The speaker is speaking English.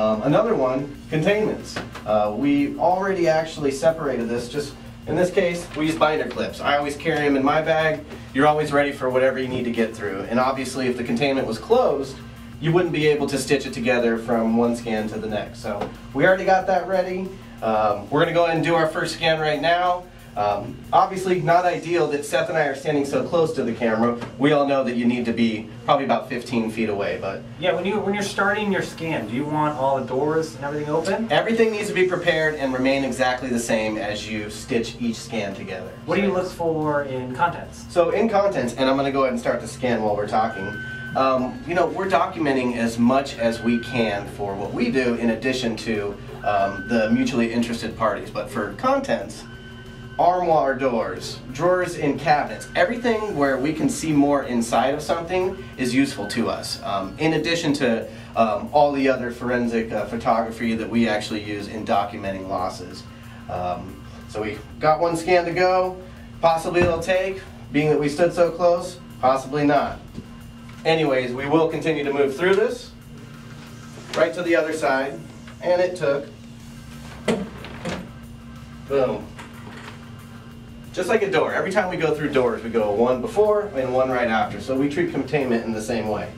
Um, another one, containments. Uh, we already actually separated this, just in this case, we use binder clips. I always carry them in my bag. You're always ready for whatever you need to get through. And obviously, if the containment was closed, you wouldn't be able to stitch it together from one scan to the next. So we already got that ready. Um, we're gonna go ahead and do our first scan right now. Um, obviously, not ideal that Seth and I are standing so close to the camera. We all know that you need to be probably about 15 feet away, but Yeah, when you when you're starting your scan, do you want all the doors and everything open? everything needs to be prepared and remain exactly the same as you stitch each scan together. What do you look for in contents? So in contents, and I'm going to go ahead and start the scan while we're talking. Um, you know, we're documenting as much as we can for what we do, in addition to um, the mutually interested parties. But for contents, armoire doors, drawers in cabinets, everything where we can see more inside of something is useful to us. Um, in addition to um, all the other forensic uh, photography that we actually use in documenting losses. Um, so we got one scan to go. Possibly it'll take, being that we stood so close, possibly not. Anyways, we will continue to move through this, right to the other side, and it took, boom. Just like a door, every time we go through doors, we go one before and one right after, so we treat containment in the same way.